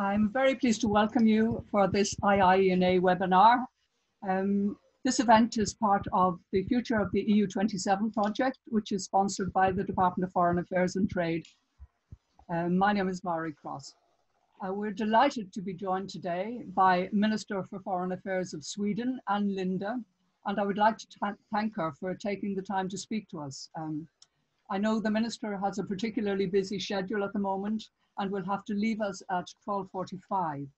I'm very pleased to welcome you for this IIEA webinar. Um, this event is part of the Future of the EU27 project, which is sponsored by the Department of Foreign Affairs and Trade. Um, my name is Mary Cross. Uh, we're delighted to be joined today by Minister for Foreign Affairs of Sweden, Ann Linde, and I would like to thank her for taking the time to speak to us. Um, I know the Minister has a particularly busy schedule at the moment, and will have to leave us at 12.45.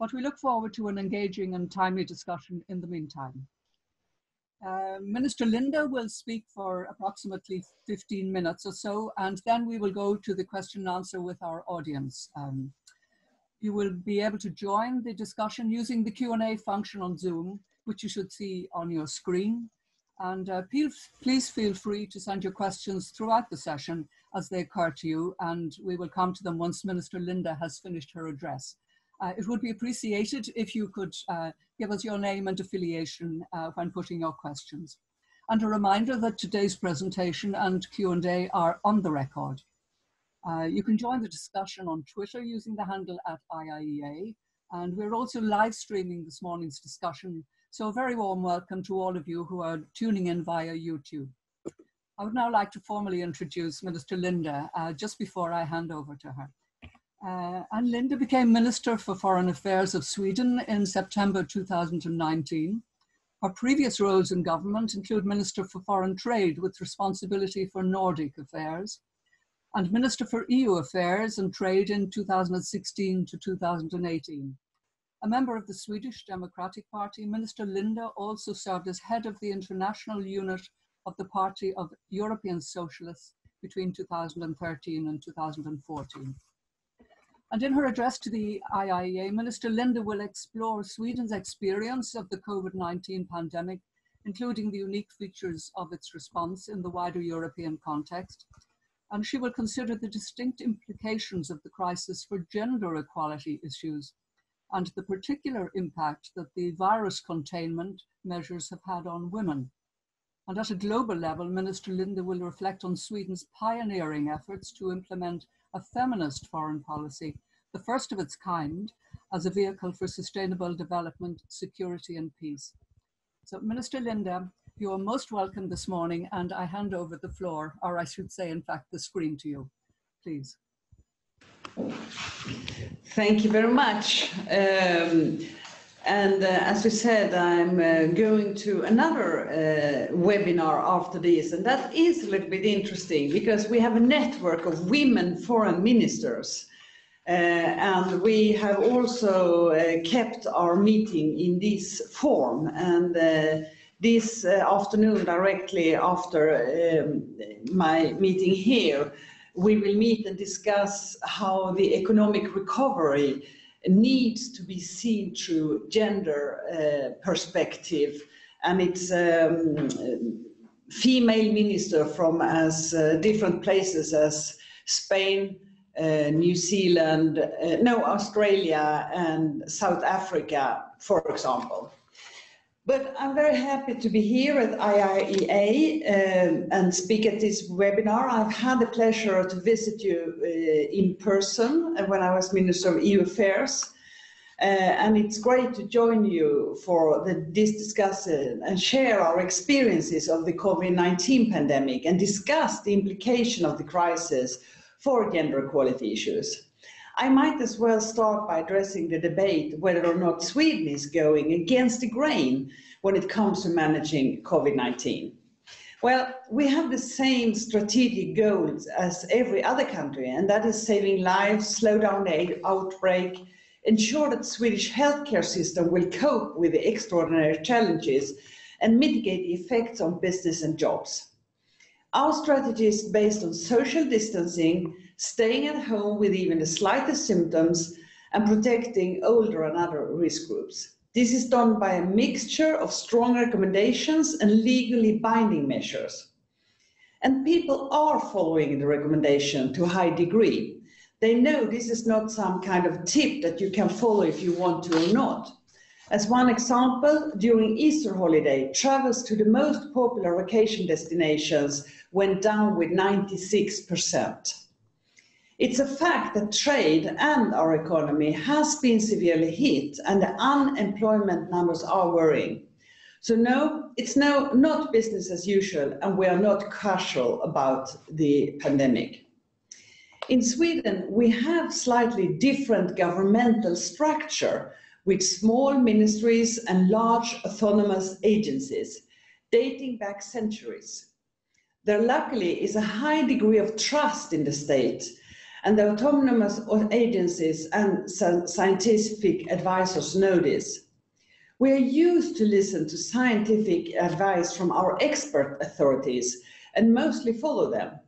But we look forward to an engaging and timely discussion in the meantime. Uh, Minister Linde will speak for approximately 15 minutes or so, and then we will go to the question and answer with our audience. Um, you will be able to join the discussion using the Q&A function on Zoom, which you should see on your screen. And uh, please, feel free to send your questions throughout the session as they occur to you, and we will come to them once Minister Linde has finished her address. Uh, it would be appreciated if you could uh, give us your name and affiliation uh, when putting your questions. And a reminder that today's presentation and Q&A are on the record. Uh, you can join the discussion on Twitter using the handle at IIEA, and we're also live streaming this morning's discussion, so a very warm welcome to all of you who are tuning in via YouTube. I would now like to formally introduce Minister Linde uh, just before I hand over to her. Uh, Ann Linde became Minister for Foreign Affairs of Sweden in September 2019. Her previous roles in government include Minister for Foreign Trade with responsibility for Nordic affairs and Minister for EU Affairs and Trade in 2016 to 2018. A member of the Swedish Democratic Party, Minister Linde also served as head of the international unit of the Party of European Socialists between 2013 and 2014. And in her address to the IIEA, Minister Linde will explore Sweden's experience of the COVID-19 pandemic, including the unique features of its response in the wider European context. And she will consider the distinct implications of the crisis for gender equality issues and the particular impact that the virus containment measures have had on women. And at a global level, Minister Linde will reflect on Sweden's pioneering efforts to implement a feminist foreign policy, the first of its kind, as a vehicle for sustainable development, security and peace. So Minister Linde, you are most welcome this morning and I hand over the floor, or I should say, in fact, the screen to you, please. Thank you very much. Um, and uh, as we said, I'm uh, going to another uh, webinar after this, and that is a little bit interesting because we have a network of women foreign ministers. Uh, and we have also uh, kept our meeting in this form. And uh, this afternoon, directly after um, my meeting here, we will meet and discuss how the economic recovery needs to be seen through gender uh, perspective and it's um, female minister from as uh, different places as Spain, uh, New Zealand, uh, no, Australia and South Africa, for example. But I'm very happy to be here at IIEA um, and speak at this webinar. I've had the pleasure to visit you uh, in person uh, when I was Minister of EU Affairs. Uh, and it's great to join you for the, this discussion and share our experiences of the COVID-19 pandemic and discuss the implication of the crisis for gender equality issues. I might as well start by addressing the debate whether or not Sweden is going against the grain when it comes to managing COVID-19. Well, we have the same strategic goals as every other country, and that is saving lives, slow down the outbreak, ensure that Swedish healthcare system will cope with the extraordinary challenges and mitigate the effects on business and jobs. Our strategy is based on social distancing, staying at home with even the slightest symptoms, and protecting older and other risk groups. This is done by a mixture of strong recommendations and legally binding measures. And people are following the recommendation to a high degree. They know this is not some kind of tip that you can follow if you want to or not. As one example, during Easter holiday, travels to the most popular vacation destinations went down with 96%. It's a fact that trade and our economy has been severely hit and the unemployment numbers are worrying. So no, it's now not business as usual and we are not casual about the pandemic. In Sweden, we have slightly different governmental structure with small ministries and large autonomous agencies dating back centuries. There luckily is a high degree of trust in the state and the autonomous agencies and scientific advisors know this. We are used to listen to scientific advice from our expert authorities and mostly follow them.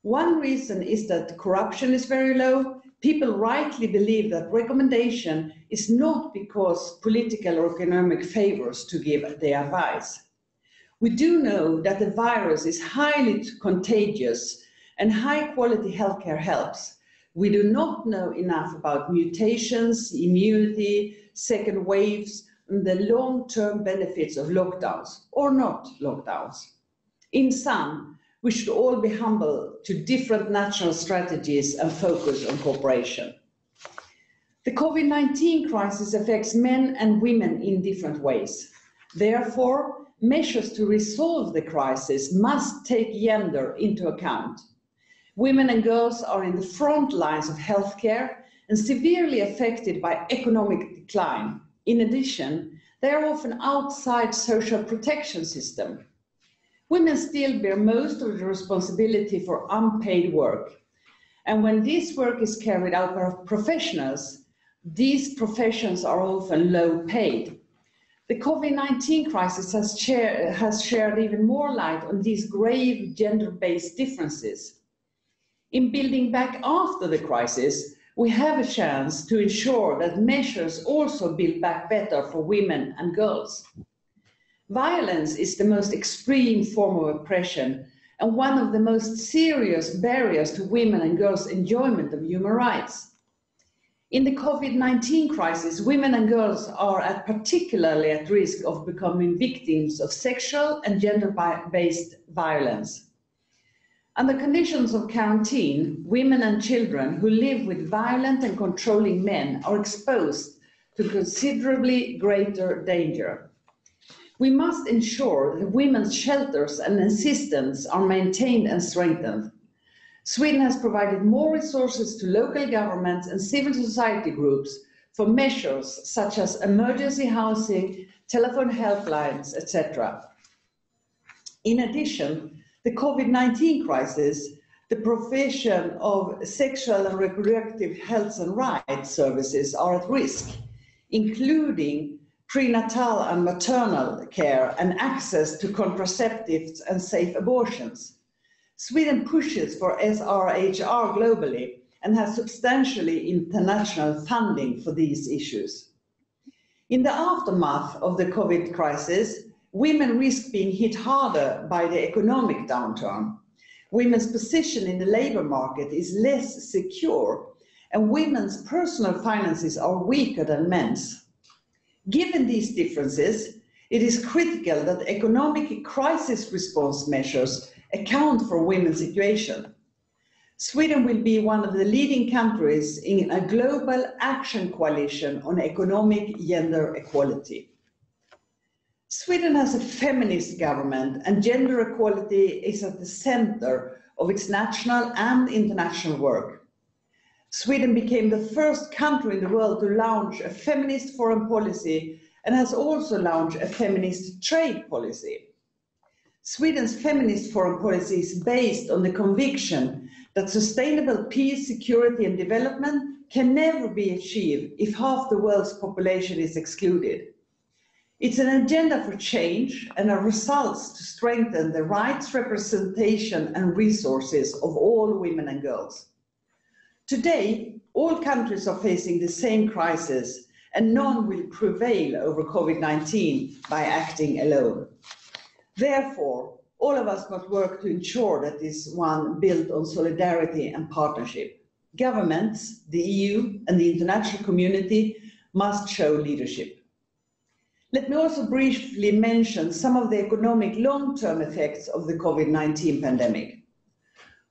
One reason is that corruption is very low. People rightly believe that recommendation is not because political or economic favors to give the advice. We do know that the virus is highly contagious and high quality healthcare helps. We do not know enough about mutations, immunity, second waves, and the long-term benefits of lockdowns or not lockdowns. In sum, we should all be humble to different national strategies and focus on cooperation. The COVID-19 crisis affects men and women in different ways. Therefore, measures to resolve the crisis must take gender into account. Women and girls are in the front lines of healthcare and severely affected by economic decline. In addition, they are often outside social protection system. Women still bear most of the responsibility for unpaid work. And when this work is carried out by professionals, these professions are often low paid. The COVID-19 crisis has, share, has shared even more light on these grave gender-based differences. In building back after the crisis, we have a chance to ensure that measures also build back better for women and girls. Violence is the most extreme form of oppression and one of the most serious barriers to women and girls' enjoyment of human rights. In the COVID-19 crisis, women and girls are at particularly at risk of becoming victims of sexual and gender-based violence. Under conditions of quarantine, women and children who live with violent and controlling men are exposed to considerably greater danger. We must ensure that women's shelters and assistance are maintained and strengthened. Sweden has provided more resources to local governments and civil society groups for measures such as emergency housing, telephone helplines, etc. In addition, the COVID-19 crisis, the provision of sexual and reproductive health and rights services are at risk, including prenatal and maternal care and access to contraceptives and safe abortions. Sweden pushes for SRHR globally and has substantially international funding for these issues. In the aftermath of the COVID crisis, women risk being hit harder by the economic downturn. Women's position in the labour market is less secure and women's personal finances are weaker than men's. Given these differences, it is critical that economic crisis response measures account for women's situation. Sweden will be one of the leading countries in a global action coalition on economic gender equality. Sweden has a feminist government and gender equality is at the center of its national and international work. Sweden became the first country in the world to launch a feminist foreign policy and has also launched a feminist trade policy. Sweden's feminist foreign policy is based on the conviction that sustainable peace, security and development can never be achieved if half the world's population is excluded. It's an agenda for change and a results to strengthen the rights, representation and resources of all women and girls. Today, all countries are facing the same crisis and none will prevail over COVID-19 by acting alone. Therefore, all of us must work to ensure that this one built on solidarity and partnership. Governments, the EU and the international community must show leadership. Let me also briefly mention some of the economic long-term effects of the COVID-19 pandemic.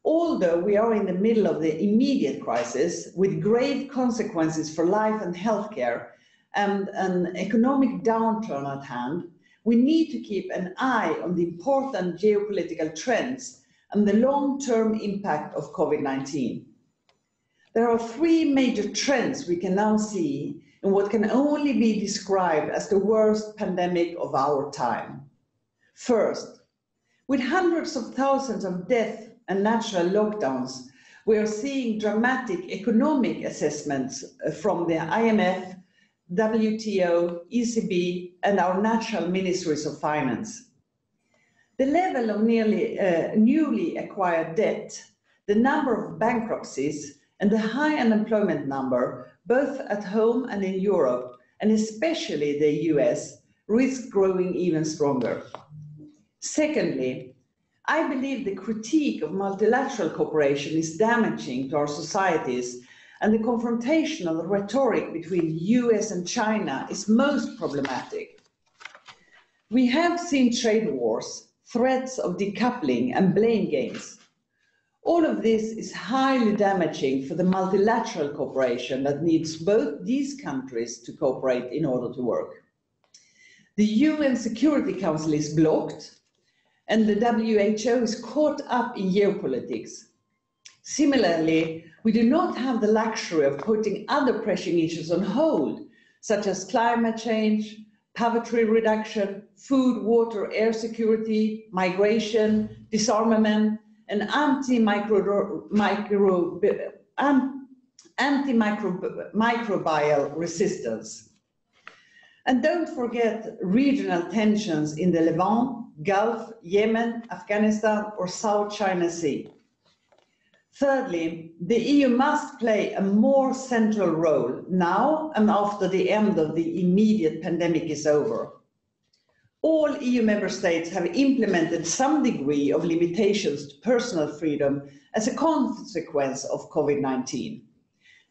Although we are in the middle of the immediate crisis with grave consequences for life and healthcare and an economic downturn at hand, we need to keep an eye on the important geopolitical trends and the long-term impact of COVID-19. There are three major trends we can now see in what can only be described as the worst pandemic of our time. First, with hundreds of thousands of deaths and natural lockdowns, we are seeing dramatic economic assessments from the IMF, WTO, ECB, and our national ministries of finance. The level of nearly uh, newly acquired debt, the number of bankruptcies, and the high unemployment number, both at home and in Europe, and especially the US, risk growing even stronger. Secondly, I believe the critique of multilateral cooperation is damaging to our societies and the confrontational rhetoric between US and China is most problematic. We have seen trade wars, threats of decoupling and blame games. All of this is highly damaging for the multilateral cooperation that needs both these countries to cooperate in order to work. The UN Security Council is blocked and the WHO is caught up in geopolitics. Similarly, we do not have the luxury of putting other pressing issues on hold, such as climate change, poverty reduction, food, water, air security, migration, disarmament, and antimicrobial resistance. And don't forget regional tensions in the Levant, Gulf, Yemen, Afghanistan, or South China Sea. Thirdly, the EU must play a more central role now and after the end of the immediate pandemic is over. All EU member states have implemented some degree of limitations to personal freedom as a consequence of COVID-19.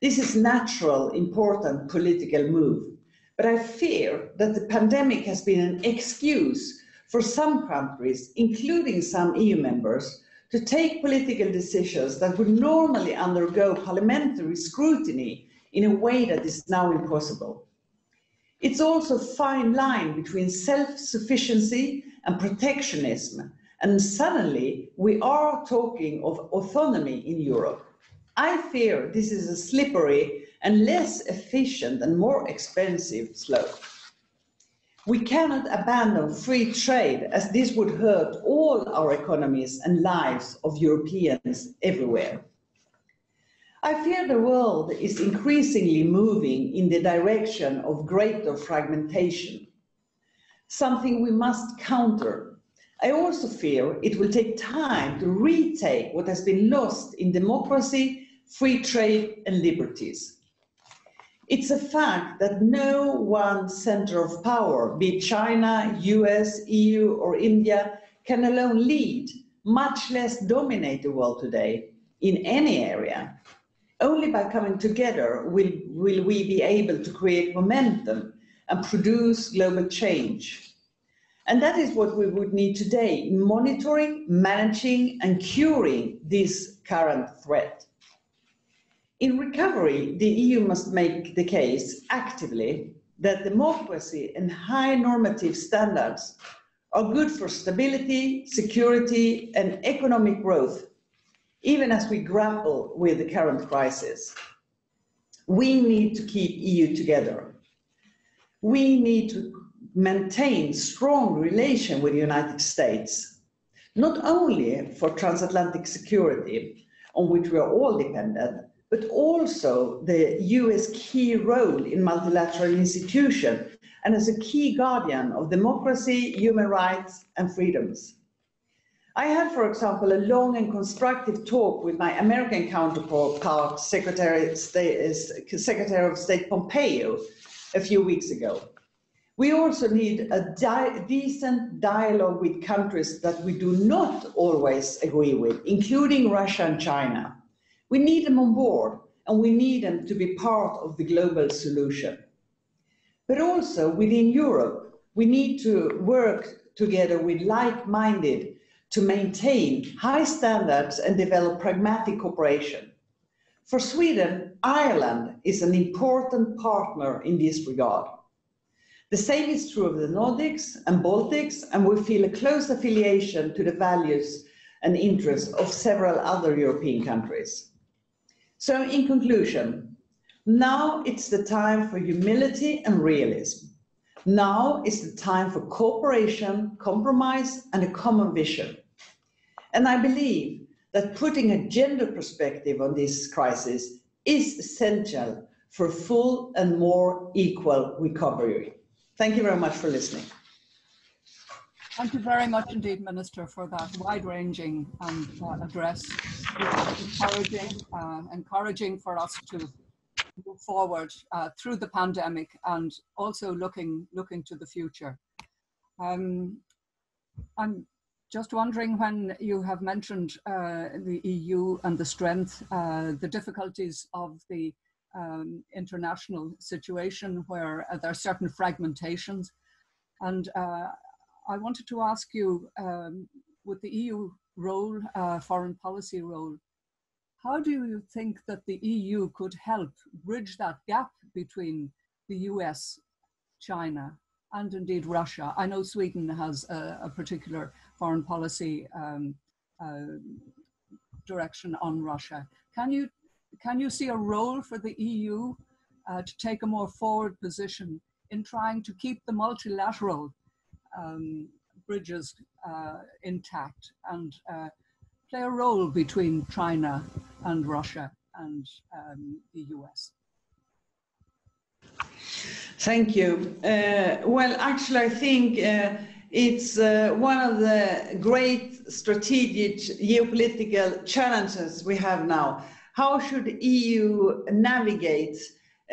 This is a natural, important political move, but I fear that the pandemic has been an excuse for some countries, including some EU members, to take political decisions that would normally undergo parliamentary scrutiny in a way that is now impossible. It's also a fine line between self-sufficiency and protectionism, and suddenly we are talking of autonomy in Europe. I fear this is a slippery and less efficient and more expensive slope. We cannot abandon free trade as this would hurt all our economies and lives of Europeans everywhere. I fear the world is increasingly moving in the direction of greater fragmentation, something we must counter. I also fear it will take time to retake what has been lost in democracy, free trade and liberties. It's a fact that no one center of power, be it China, US, EU or India, can alone lead, much less dominate the world today in any area. Only by coming together will, will we be able to create momentum and produce global change. And that is what we would need today in monitoring, managing and curing this current threat. In recovery, the EU must make the case actively that democracy and high normative standards are good for stability, security and economic growth, even as we grapple with the current crisis. We need to keep EU together. We need to maintain strong relation with the United States, not only for transatlantic security, on which we are all dependent, but also the US key role in multilateral institutions and as a key guardian of democracy, human rights and freedoms. I had, for example, a long and constructive talk with my American counterpart, Secretary, State, uh, Secretary of State Pompeo, a few weeks ago. We also need a di decent dialogue with countries that we do not always agree with, including Russia and China. We need them on board and we need them to be part of the global solution. But also within Europe, we need to work together with like-minded to maintain high standards and develop pragmatic cooperation. For Sweden, Ireland is an important partner in this regard. The same is true of the Nordics and Baltics, and we feel a close affiliation to the values and interests of several other European countries. So in conclusion, now it's the time for humility and realism. Now is the time for cooperation, compromise, and a common vision. And I believe that putting a gender perspective on this crisis is essential for full and more equal recovery. Thank you very much for listening. Thank you very much indeed, Minister, for that wide-ranging um, uh, address. Encouraging, uh, encouraging for us to move forward uh, through the pandemic and also looking looking to the future. Um, I'm just wondering when you have mentioned uh, the EU and the strength, uh, the difficulties of the um, international situation where uh, there are certain fragmentations. And uh, I wanted to ask you, um, with the EU role, uh, foreign policy role, how do you think that the EU could help bridge that gap between the US, China, and indeed Russia? I know Sweden has a, a particular foreign policy um, uh, direction on Russia. Can you, can you see a role for the EU uh, to take a more forward position in trying to keep the multilateral um, bridges uh, intact and uh, play a role between China and Russia and um, the US? Thank you. Uh, well, actually, I think uh, it's uh, one of the great strategic geopolitical challenges we have now. How should EU navigate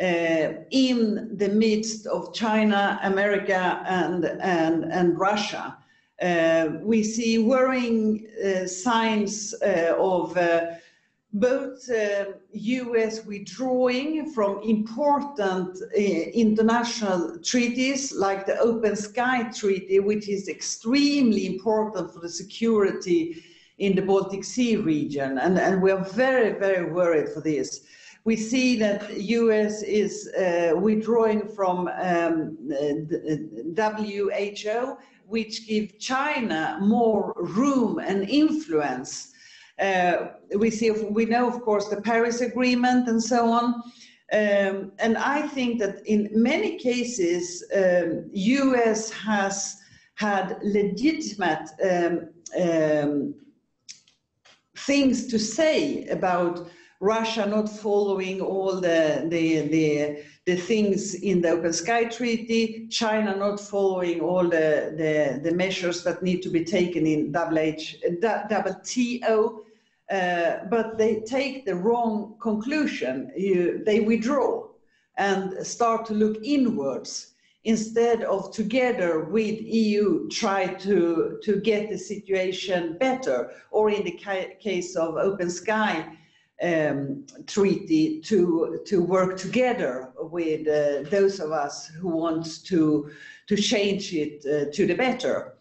uh, in the midst of China, America, and, and, and Russia? Uh, we see worrying uh, signs of both uh, US withdrawing from important uh, international treaties like the Open Sky Treaty, which is extremely important for the security in the Baltic Sea region. And, and we are very, very worried for this. We see that US is uh, withdrawing from um, WHO, which give China more room and influence uh, we see, we know, of course, the Paris Agreement and so on. Um, and I think that in many cases, um, US has had legitimate um, um, things to say about Russia not following all the, the, the, the, things in the Open Sky Treaty, China not following all the, the, the measures that need to be taken in WTO uh, but they take the wrong conclusion. You, they withdraw and start to look inwards instead of together with EU try to, to get the situation better, or in the ca case of Open Sky um, Treaty, to, to work together with uh, those of us who want to, to change it uh, to the better.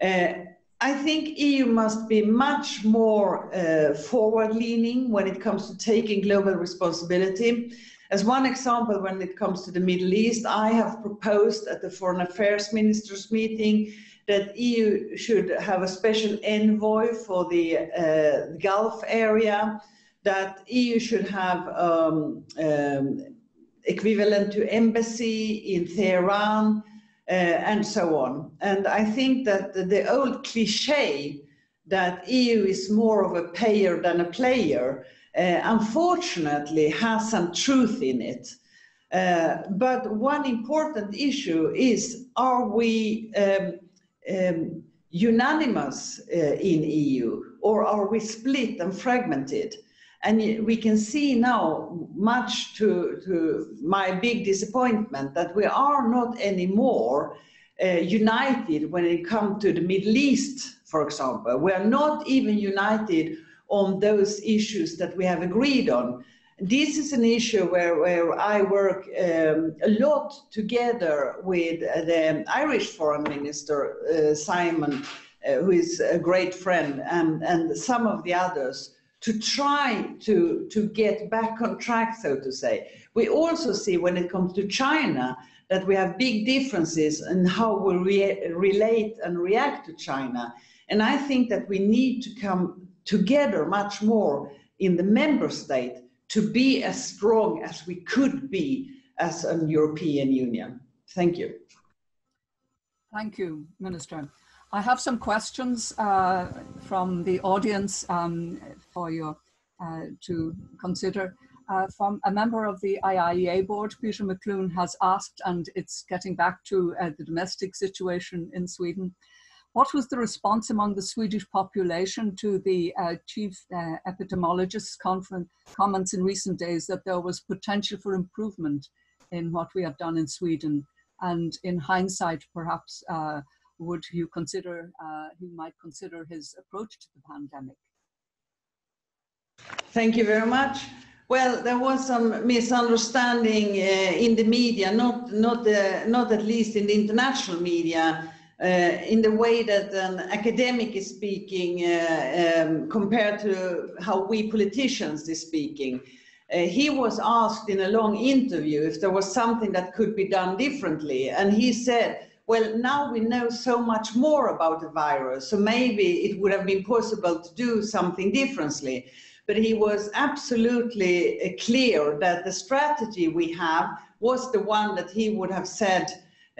Uh, I think EU must be much more uh, forward-leaning when it comes to taking global responsibility. As one example, when it comes to the Middle East, I have proposed at the Foreign Affairs Ministers meeting that EU should have a special envoy for the uh, Gulf area, that EU should have um, um, equivalent to embassy in Tehran, and so on. And I think that the, the old cliche that EU is more of a payer than a player, uh, unfortunately has some truth in it. Uh, but one important issue is, are we um, um, unanimous uh, in EU or are we split and fragmented? And we can see now, much to, to my big disappointment, that we are not anymore uh, united when it comes to the Middle East, for example. We are not even united on those issues that we have agreed on. This is an issue where, where I work um, a lot together with the Irish Foreign Minister, uh, Simon uh, who is a great friend, and, and some of the others to try to, to get back on track, so to say. We also see when it comes to China that we have big differences in how we re relate and react to China. And I think that we need to come together much more in the member state to be as strong as we could be as a European Union. Thank you. Thank you, Minister. I have some questions uh, from the audience um, for you uh, to consider. Uh, from a member of the IIEA board, Peter McClune has asked, and it's getting back to uh, the domestic situation in Sweden. What was the response among the Swedish population to the uh, chief uh, epidemiologist's comments in recent days that there was potential for improvement in what we have done in Sweden? And in hindsight, perhaps, uh, would you consider, you might consider his approach to the pandemic? Thank you very much. Well, there was some misunderstanding uh, in the media, not, not, uh, not at least in the international media, uh, in the way that an academic is speaking uh, um, compared to how we politicians is speaking. Uh, he was asked in a long interview if there was something that could be done differently, and he said, well, now we know so much more about the virus, so maybe it would have been possible to do something differently but he was absolutely uh, clear that the strategy we have was the one that he would have said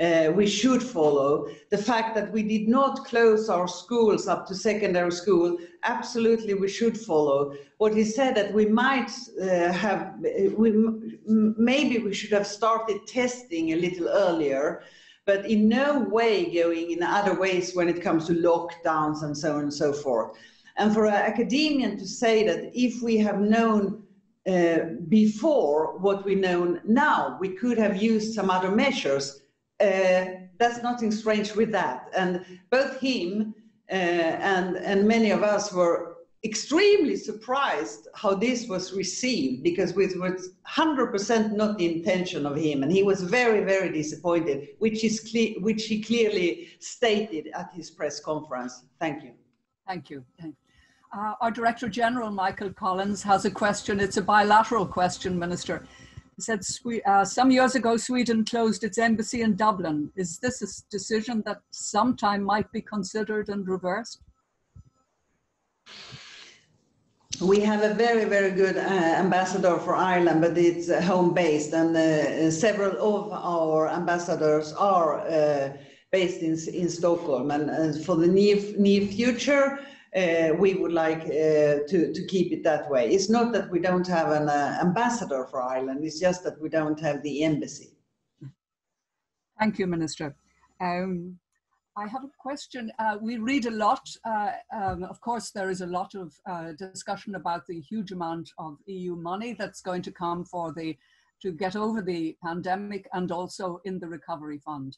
uh, we should follow. The fact that we did not close our schools up to secondary school, absolutely we should follow. What he said that we might uh, have, uh, we, maybe we should have started testing a little earlier, but in no way going in other ways when it comes to lockdowns and so on and so forth. And for an academician to say that if we have known uh, before what we know now, we could have used some other measures, uh, that's nothing strange with that. And both him uh, and, and many of us were extremely surprised how this was received because it was 100% not the intention of him and he was very very disappointed which is which he clearly stated at his press conference thank you thank you, thank you. Uh, our Director General, Michael Collins, has a question. It's a bilateral question, Minister. He said, uh, some years ago, Sweden closed its embassy in Dublin. Is this a decision that sometime might be considered and reversed? We have a very, very good uh, ambassador for Ireland, but it's uh, home-based, and uh, several of our ambassadors are uh, based in, in Stockholm. And for the near, near future, uh, we would like uh, to, to keep it that way. It's not that we don't have an uh, ambassador for Ireland, it's just that we don't have the embassy. Thank you, Minister. Um, I have a question. Uh, we read a lot, uh, um, of course, there is a lot of uh, discussion about the huge amount of EU money that's going to come for the to get over the pandemic and also in the recovery fund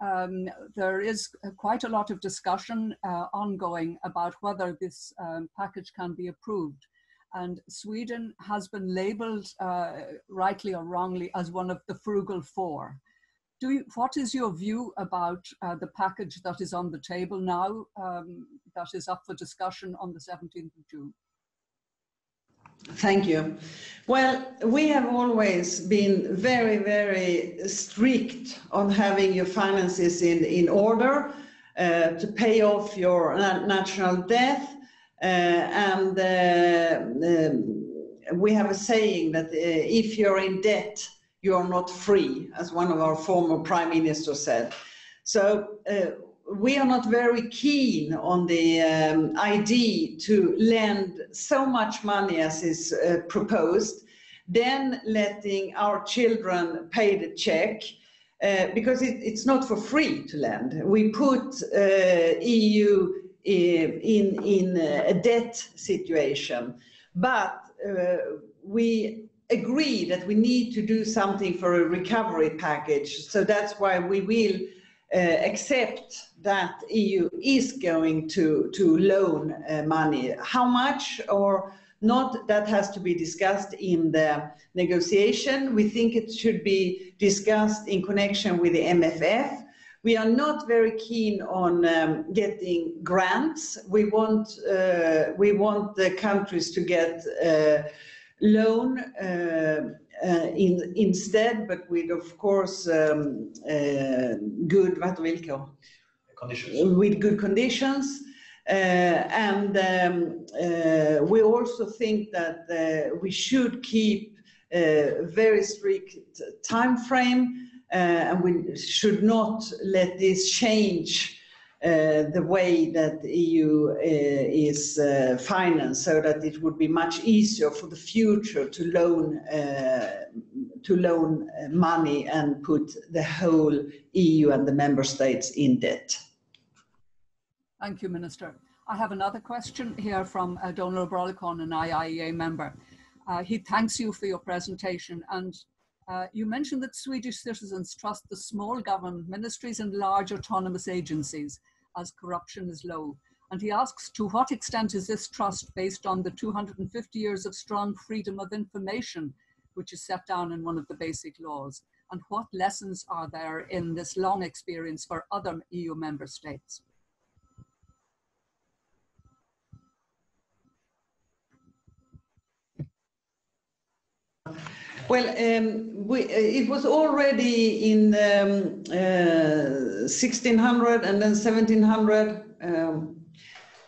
um, there is quite a lot of discussion uh, ongoing about whether this um, package can be approved. And Sweden has been labeled, uh, rightly or wrongly, as one of the frugal four. Do you, what is your view about uh, the package that is on the table now, um, that is up for discussion on the 17th of June? Thank you. Well, we have always been very, very strict on having your finances in, in order uh, to pay off your national debt. Uh, and uh, um, we have a saying that uh, if you're in debt, you're not free, as one of our former prime ministers said. So uh, we are not very keen on the um, idea to lend so much money as is uh, proposed, then letting our children pay the check, uh, because it, it's not for free to lend. We put uh, EU in, in a debt situation, but uh, we agree that we need to do something for a recovery package. So that's why we will uh, accept that EU is going to, to loan uh, money. How much or not, that has to be discussed in the negotiation. We think it should be discussed in connection with the MFF. We are not very keen on um, getting grants. We want uh, we want the countries to get uh, loan uh, uh in, instead, but with of course um, uh, good conditions. With good conditions. Uh, and um, we also think that we should keep a very strict time frame uh, and we should not let this change uh, the way that the EU uh, is uh, financed so that it would be much easier for the future to loan uh, to loan uh, money and put the whole EU and the member states in debt. Thank you, Minister. I have another question here from uh, Donald Brolicon, an IIEA member. he thanks you for your presentation and uh, you mentioned that Swedish citizens trust the small government ministries and large autonomous agencies as corruption is low. And he asks, to what extent is this trust based on the 250 years of strong freedom of information, which is set down in one of the basic laws? And what lessons are there in this long experience for other EU member states? Well, um, we, uh, it was already in um, uh, 1600 and then 1700, um,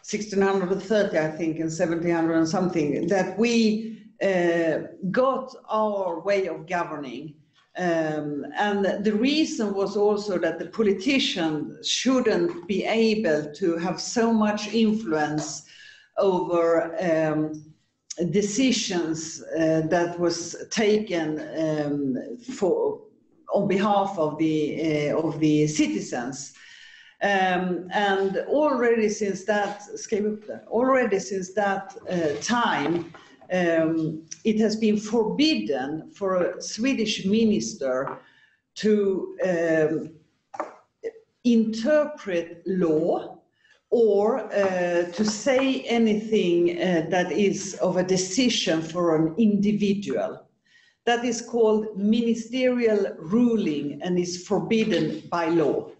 1630, I think, and 1700 and something, that we uh, got our way of governing. Um, and the reason was also that the politician shouldn't be able to have so much influence over um, decisions uh, that was taken um, for on behalf of the uh, of the citizens. Um, and already since that already since that uh, time, um, it has been forbidden for a Swedish minister to um, interpret law or uh, to say anything uh, that is of a decision for an individual. That is called ministerial ruling and is forbidden by law.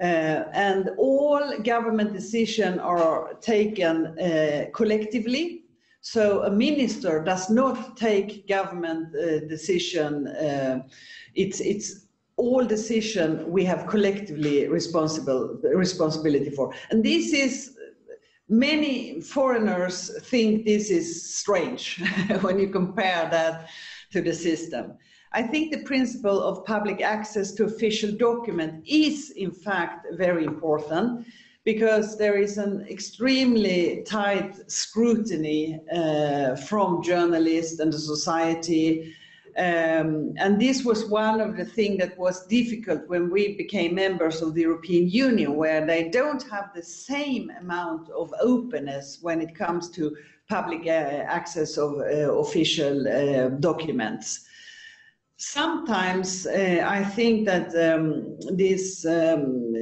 Uh, and all government decisions are taken uh, collectively. So a minister does not take government uh, decision. Uh, it's, it's all decision we have collectively responsible responsibility for. And this is many foreigners think this is strange when you compare that to the system. I think the principle of public access to official document is in fact very important because there is an extremely tight scrutiny uh, from journalists and the society um, and this was one of the things that was difficult when we became members of the European Union, where they don't have the same amount of openness when it comes to public uh, access of uh, official uh, documents. Sometimes uh, I think that um, this um,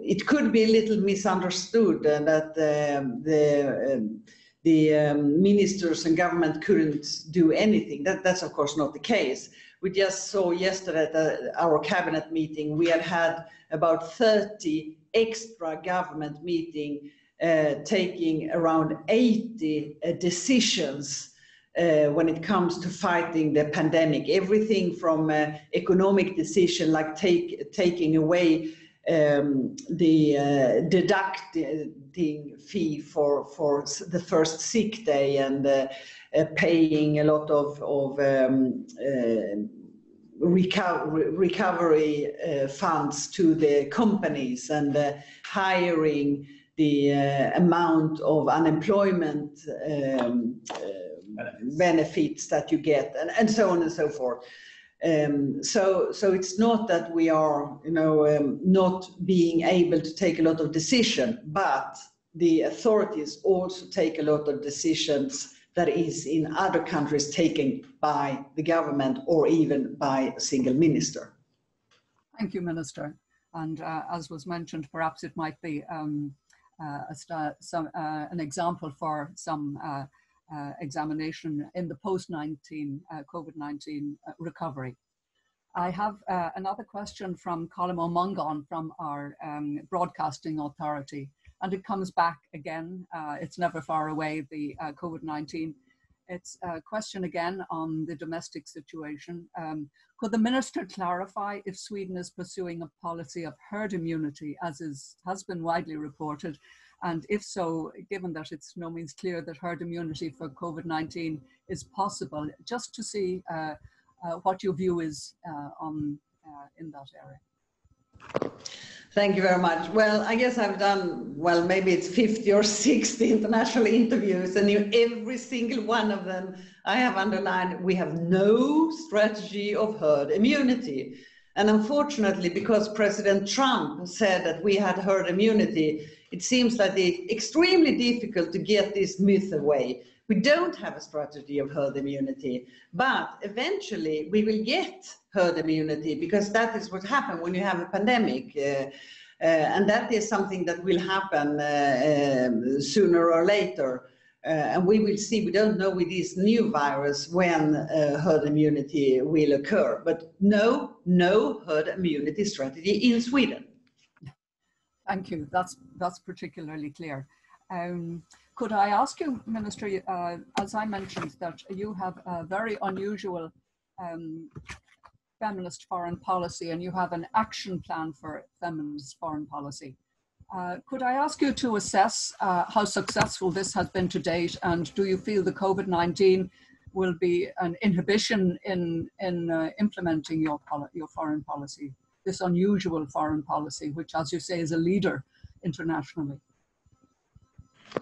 it could be a little misunderstood uh, that um, the um, the um, ministers and government couldn't do anything. That, that's of course not the case. We just saw yesterday at the, our cabinet meeting, we had had about 30 extra government meeting uh, taking around 80 uh, decisions uh, when it comes to fighting the pandemic. Everything from uh, economic decision like take, taking away um, the uh, fee for, for the first sick day and uh, uh, paying a lot of, of um, reco recovery funds to the companies and hiring the amount of unemployment um, benefits. benefits that you get and, and so on and so forth. Um, so, so it's not that we are, you know, um, not being able to take a lot of decision, but the authorities also take a lot of decisions that is in other countries taken by the government or even by a single minister. Thank you, Minister. And uh, as was mentioned, perhaps it might be um, uh, some, uh, an example for some uh, examination in the post-19 uh, COVID-19 uh, recovery. I have uh, another question from Colin O'Mungon from our um, Broadcasting Authority, and it comes back again. Uh, it's never far away, the uh, COVID 19. It's a question again on the domestic situation. Um, could the minister clarify if Sweden is pursuing a policy of herd immunity, as is, has been widely reported? And if so, given that it's no means clear that herd immunity for COVID 19 is possible, just to see uh, uh, what your view is uh, on uh, in that area. Thank you very much. Well, I guess I've done, well, maybe it's 50 or 60 international interviews, and in every single one of them, I have underlined we have no strategy of herd immunity. And unfortunately, because President Trump said that we had herd immunity, it seems that it's extremely difficult to get this myth away. We don't have a strategy of herd immunity, but eventually we will get herd immunity because that is what happens when you have a pandemic. Uh, uh, and that is something that will happen uh, um, sooner or later. Uh, and we will see, we don't know with this new virus when uh, herd immunity will occur. But no, no herd immunity strategy in Sweden. Thank you. That's, that's particularly clear. Um, could I ask you, Minister, uh, as I mentioned, that you have a very unusual um, feminist foreign policy and you have an action plan for feminist foreign policy. Uh, could I ask you to assess uh, how successful this has been to date and do you feel the COVID-19 will be an inhibition in, in uh, implementing your, your foreign policy, this unusual foreign policy, which as you say is a leader internationally?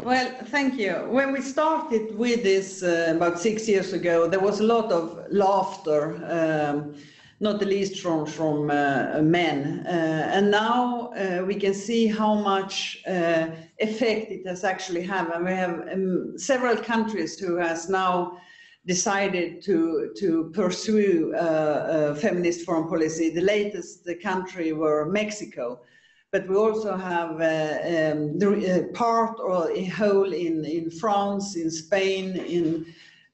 Well, thank you. When we started with this uh, about six years ago, there was a lot of laughter, um, not the least from from uh, men. Uh, and now uh, we can see how much uh, effect it has actually had. And we have um, several countries who has now decided to to pursue uh, a feminist foreign policy. The latest the country were Mexico but we also have uh, um, the uh, part or a whole in, in France, in Spain, in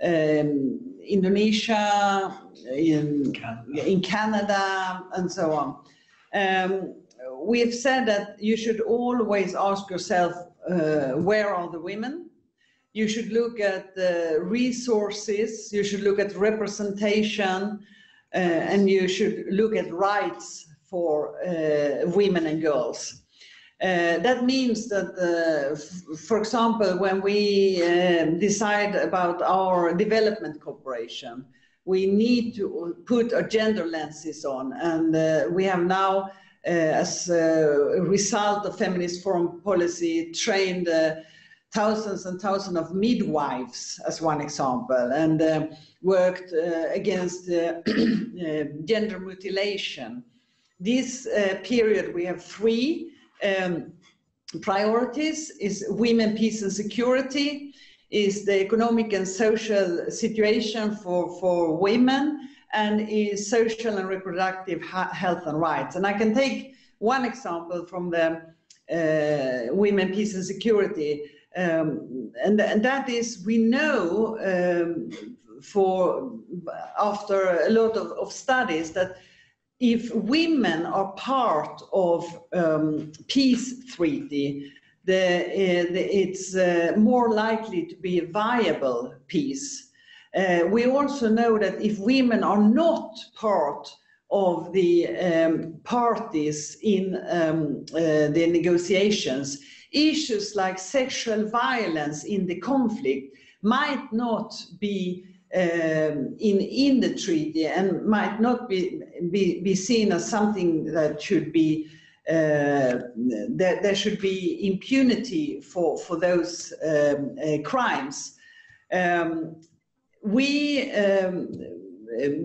um, Indonesia, in Canada. in Canada, and so on. Um, we've said that you should always ask yourself, uh, where are the women? You should look at the resources, you should look at representation, uh, and you should look at rights for uh, women and girls. Uh, that means that, uh, for example, when we uh, decide about our development cooperation, we need to put our gender lenses on. And uh, we have now, uh, as a result of feminist foreign policy, trained thousands and thousands of midwives, as one example, and worked against gender mutilation. This uh, period, we have three um, priorities, is women, peace and security, is the economic and social situation for, for women, and is social and reproductive health and rights. And I can take one example from the uh, women, peace and security, um, and, and, that is we know um, for after a lot of, of studies that if women are part of um, peace treaty, the, uh, the, it's uh, more likely to be a viable peace. Uh, we also know that if women are not part of the um, parties in um, uh, the negotiations, issues like sexual violence in the conflict might not be um, in, in the treaty and might not be, be, be seen as something that should be uh, that there should be impunity for, for those um, uh, crimes. Um, we um,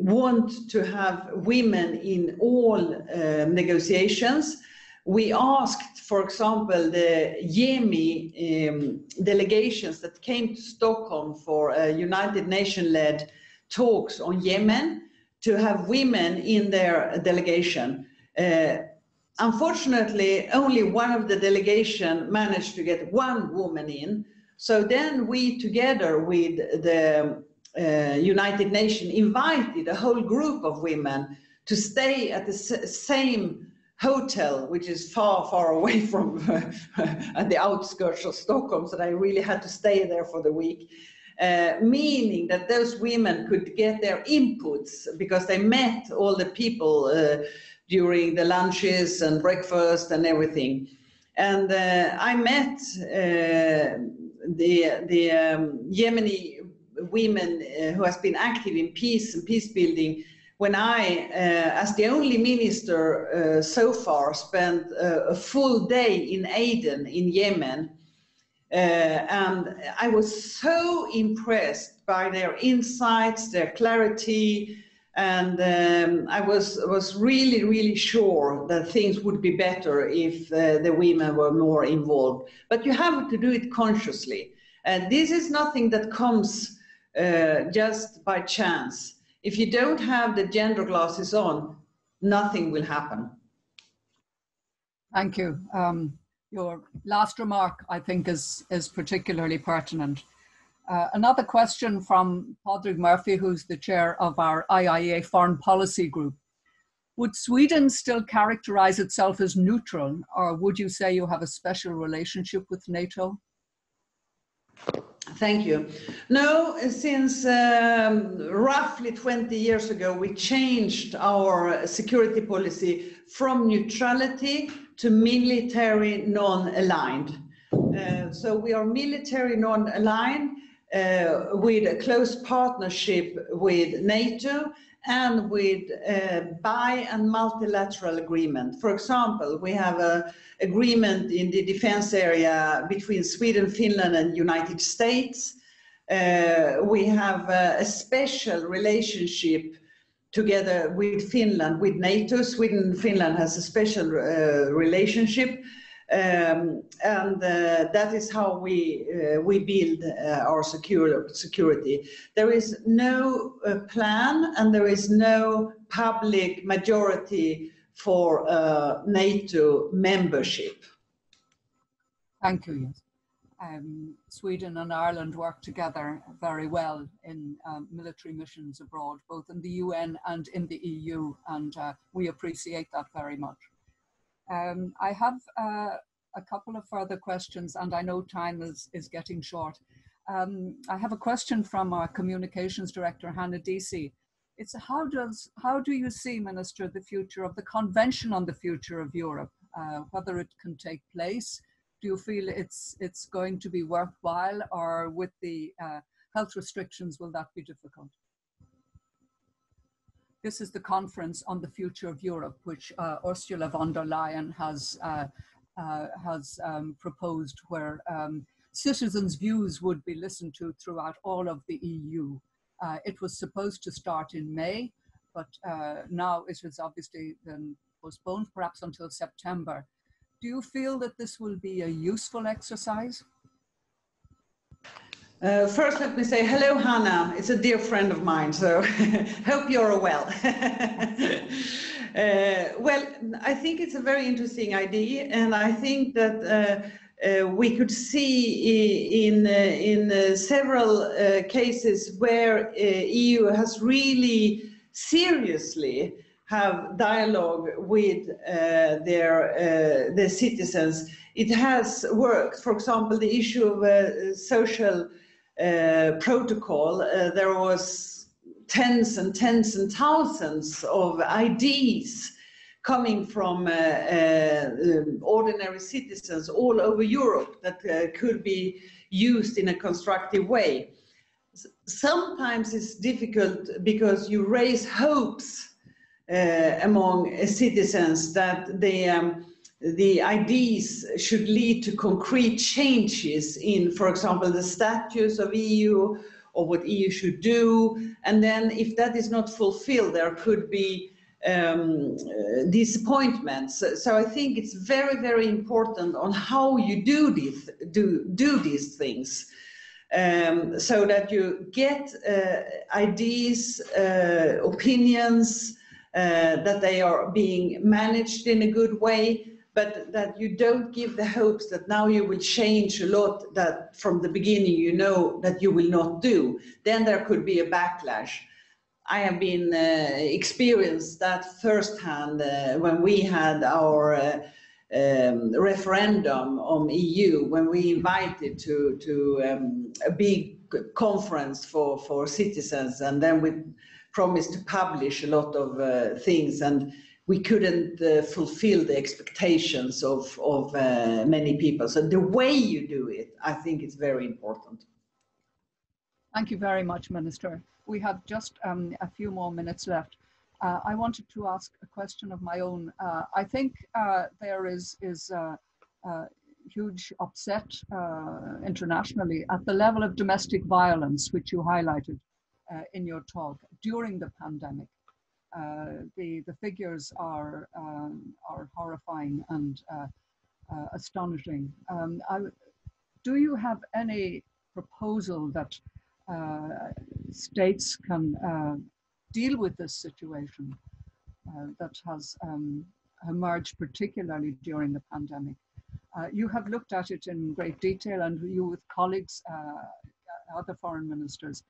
want to have women in all uh, negotiations we asked, for example, the Yemeni um, delegations that came to Stockholm for a United Nations-led talks on Yemen to have women in their delegation. Uh, unfortunately, only one of the delegation managed to get one woman in. So then we, together with the uh, United Nations, invited a whole group of women to stay at the same hotel, which is far, far away from at the outskirts of Stockholm, so I really had to stay there for the week. Uh, meaning that those women could get their inputs because they met all the people uh, during the lunches and breakfast and everything. And uh, I met uh, the, the um, Yemeni women uh, who has been active in peace and peace building when I, uh, as the only minister uh, so far, spent uh, a full day in Aden in Yemen. and I was so impressed by their insights, their clarity, and um, I was was really really sure that things would be better if uh, the women were more involved. But you have to do it consciously, and this is nothing that comes uh, just by chance. If you don't have the gender glasses on, nothing will happen. Thank you. Um, your last remark, I think, is is particularly pertinent. Uh, another question from Padraig Murphy, who's the chair of our IIEA Foreign Policy Group. Would Sweden still characterize itself as neutral, or would you say you have a special relationship with NATO? Thank you. No, since um, roughly 20 years ago, we changed our security policy from neutrality to military non-aligned. Uh, so we are military non-aligned uh, with a close partnership with NATO and with uh, bi and multilateral agreement. For example, we have an agreement in the defense area between Sweden, Finland and United States. Uh, we have a, a special relationship together with Finland, with NATO. Sweden and Finland has a special uh, relationship um, and uh, that is how we uh, we build uh, our secure, security. There is no uh, plan and there is no public majority for uh, NATO membership. Thank you. Um, Sweden and Ireland work together very well in um, military missions abroad, both in the UN and in the EU, and uh, we appreciate that very much. Um, I have uh, a couple of further questions, and I know time is, is getting short. Um, I have a question from our communications director, Hannah Deasy. It's how does how do you see, Minister, the future of the Convention on the Future of Europe, uh, whether it can take place? Do you feel it's it's going to be worthwhile, or with the uh, health restrictions, will that be difficult? This is the conference on the future of Europe, which uh, Ursula von der Leyen has uh, uh, has um, proposed, where um, citizens' views would be listened to throughout all of the EU. Uh, it was supposed to start in May, but uh, now it has obviously been postponed, perhaps until September. Do you feel that this will be a useful exercise? Uh, first, let me say hello, Hannah. It's a dear friend of mine, so hope you're well. uh, well, I think it's a very interesting idea, and I think that uh, uh we could see in uh, in several cases where EU has really seriously have dialogue with their their citizens. It has worked. For example, the issue of social uh, protocol, uh, there was tens and tens and thousands of IDs coming from uh, uh, um, ordinary citizens all over Europe that uh, could be used in a constructive way. Sometimes it's difficult because you raise hopes among citizens that they um, the ideas should lead to concrete changes in, for example, the statutes of EU or what EU should do. And then if that is not fulfilled, there could be um, disappointments. So I think it's very, very important on how you do these, do, do these things. Um, so that you get uh, ideas, uh, opinions, uh, that they are being managed in a good way, but that you don't give the hopes that now you will change a lot that from the beginning you know that you will not do, then there could be a backlash. I have been uh, experienced that firsthand uh, when we had our uh, um, referendum on EU, when we invited to to um, a big conference for for citizens, and then we promised to publish a lot of uh, things, and we couldn't uh, fulfill the expectations of of uh, many people. So the way you do it, I think, is very important. Thank you very much, Minister. We have just um, a few more minutes left. Uh, I wanted to ask a question of my own. Uh, I think uh, there is, is uh, huge upset internationally at the level of domestic violence, which you highlighted in your talk during the pandemic. The, the figures are, um, are horrifying and astonishing. Um, I, do you have any proposal that uh, states can uh, deal with this situation uh, that has um, emerged particularly during the pandemic. you have looked at it in great detail and you with colleagues, other foreign ministers,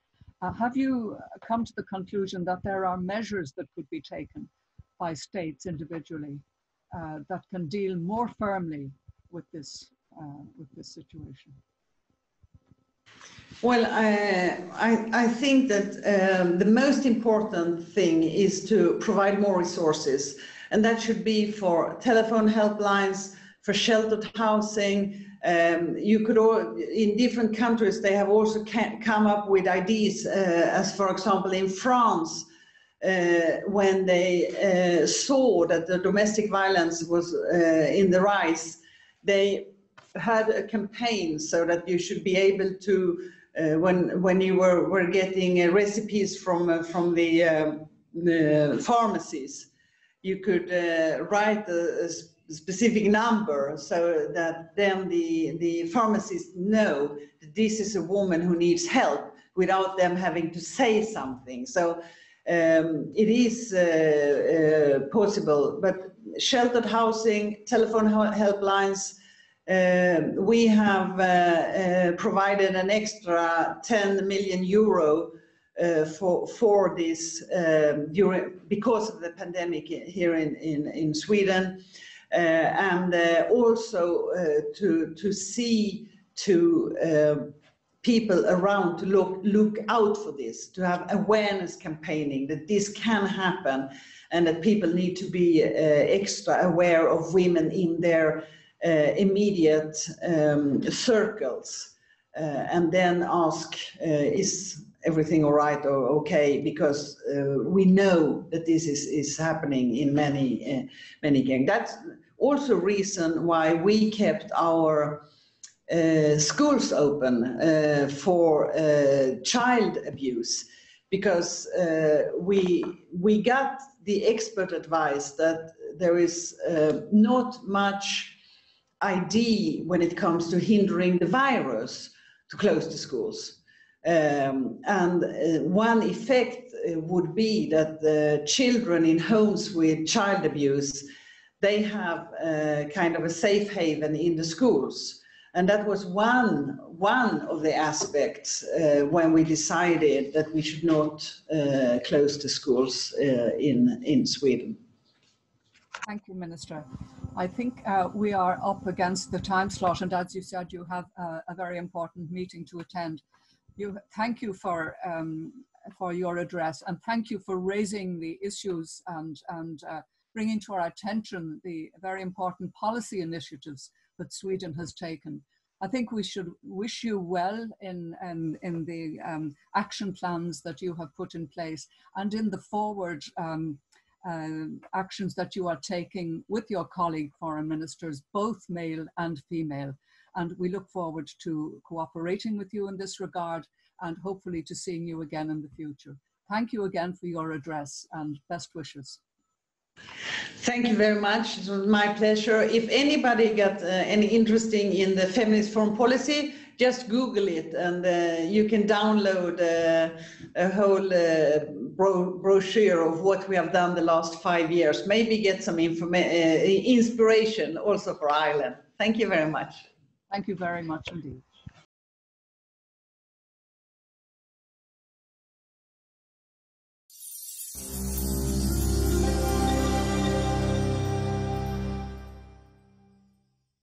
uh, have you come to the conclusion that there are measures that could be taken by states individually uh, that can deal more firmly with this, uh, with this situation? Well, I, I, I think that um, the most important thing is to provide more resources, and that should be for telephone helplines, for sheltered housing. Um, you could, all, in different countries, they have also come up with ideas, uh, as for example in France, uh, when they uh, saw that the domestic violence was uh, in the rise, they had a campaign so that you should be able to uh, when when you were were getting uh, recipes from from the, um, the pharmacies, you could write a, a specific number so that then the the pharmacists know that this is a woman who needs help without them having to say something. So um, it is uh, uh, possible, but sheltered housing, telephone helplines, um, we have uh, uh, provided an extra 10 million euro uh, for for this um, during because of the pandemic here in in, in Sweden, and also to to see to people around to look look out for this, to have awareness campaigning that this can happen, and that people need to be uh, extra aware of women in their uh, immediate um, circles. Uh, and then ask, uh, is everything all right or okay? Because we know that this is, is happening in many, many gangs. That's also reason why we kept our uh, schools open uh, for uh, child abuse because we we got the expert advice that there is not much ID when it comes to hindering the virus to close the schools. Um, and uh, one effect uh, would be that the children in homes with child abuse, they have uh, kind of a safe haven in the schools. And that was one, one of the aspects uh, when we decided that we should not close the schools in, in Sweden. Thank you, Minister. I think uh, we are up against the time slot, and as you said, you have a very important meeting to attend. You, thank you for um, for your address, and thank you for raising the issues and and uh, bringing to our attention the very important policy initiatives that Sweden has taken. I think we should wish you well in in, in the um, action plans that you have put in place and in the forward. Um, uh, actions that you are taking with your colleague foreign ministers, both male and female. And we look forward to cooperating with you in this regard and hopefully to seeing you again in the future. Thank you again for your address and best wishes. Thank you very much. It was my pleasure. If anybody got uh, any interesting in the feminist foreign policy, just Google it and uh, you can download uh, a whole uh, bro brochure of what we have done the last five years. Maybe get some uh, inspiration also for Ireland. Thank you very much. Thank you very much indeed.